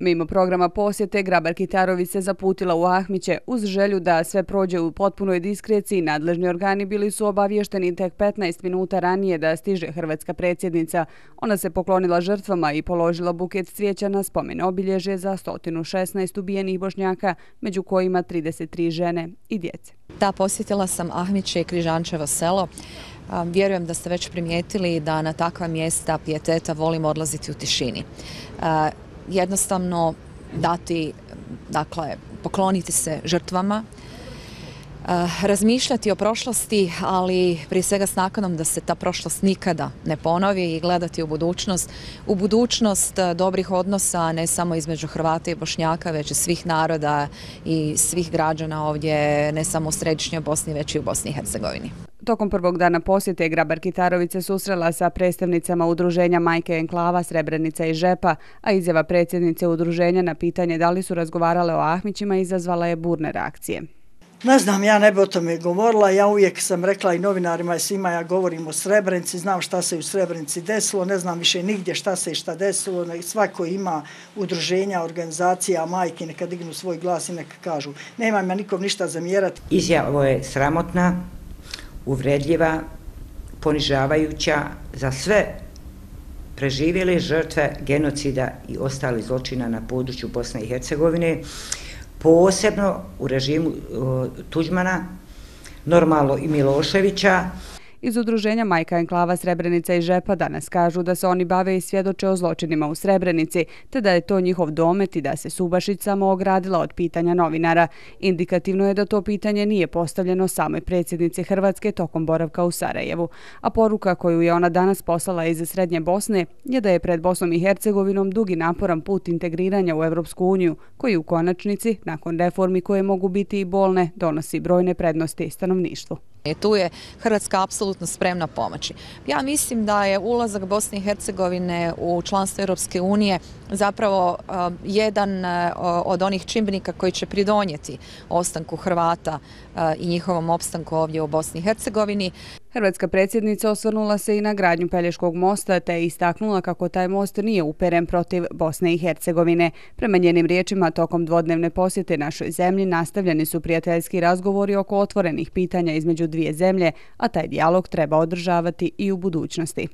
Mimo programa posjete, Grabar Kitarović se zaputila u Ahmiće uz želju da sve prođe u potpunoj diskreciji. Nadležni organi bili su obavješteni tek 15 minuta ranije da stiže hrvatska predsjednica. Ona se poklonila žrtvama i položila buket cvijeća na spomen obilježe za 116 ubijenih bošnjaka, među kojima 33 žene i djece. Da, posjetila sam Ahmiće i Križančevo selo. Vjerujem da ste već primijetili da na takva mjesta pijeteta volimo odlaziti u tišini jednostavno dati, dakle, pokloniti se žrtvama, eh, razmišljati o prošlosti, ali prije svega s nakanom da se ta prošlost nikada ne ponovi i gledati u budućnost. U budućnost eh, dobrih odnosa ne samo između Hrvata i Bošnjaka, već i svih naroda i svih građana ovdje, ne samo u središnjoj Bosni, već i u Bosni i Hercegovini. Tokom prvog dana posjete Grabar Kitarović se susrela sa predstavnicama udruženja Majke Enklava, Srebrenica i Žepa, a izjava predsjednice udruženja na pitanje da li su razgovarale o Ahmićima izazvala je burne reakcije. Ne znam, ja ne bi o tome govorila, ja uvijek sam rekla i novinarima i svima, ja govorim o Srebrenici, znam šta se u Srebrenici desilo, ne znam više nigdje šta se i šta desilo, svako ima udruženja, organizacija, majke, neka dignu svoj glas i neka kažu. Nema ima nikom ništa zamjerati. Izjavo je sramotna, uvredljiva, ponižavajuća za sve preživjeli žrtve genocida i ostali zločina na području Bosne i Hercegovine, posebno u režimu e, Tuđmana, normalno i Miloševića, Iz udruženja Majka Enklava Srebrenica i Žepa danas kažu da se oni bave i svjedoče o zločinima u Srebrenici, te da je to njihov domet i da se Subašić samo ogradila od pitanja novinara. Indikativno je da to pitanje nije postavljeno samoj predsjednici Hrvatske tokom boravka u Sarajevu. A poruka koju je ona danas poslala iz Srednje Bosne je da je pred Bosnom i Hercegovinom dugi naporan put integriranja u Evropsku uniju, koji u konačnici, nakon reformi koje mogu biti i bolne, donosi brojne prednosti stanovništvu. E, tu je Hrvatska apsolutno spremna pomoći. Ja mislim da je ulazak Bosne i Hercegovine u članstvo Europske unije zapravo uh, jedan uh, od onih čimbenika koji će pridonijeti ostanku Hrvata uh, i njihovom opstanku ovdje u Bosni i Hercegovini. Hrvatska predsjednica osvrnula se i na gradnju Pelješkog mosta te je istaknula kako taj most nije uperen protiv Bosne i Hercegovine. Prema njenim riječima, tokom dvodnevne posjete našoj zemlji nastavljeni su prijateljski razgovori oko otvorenih pitanja između dvije zemlje, a taj dijalog treba održavati i u budućnosti.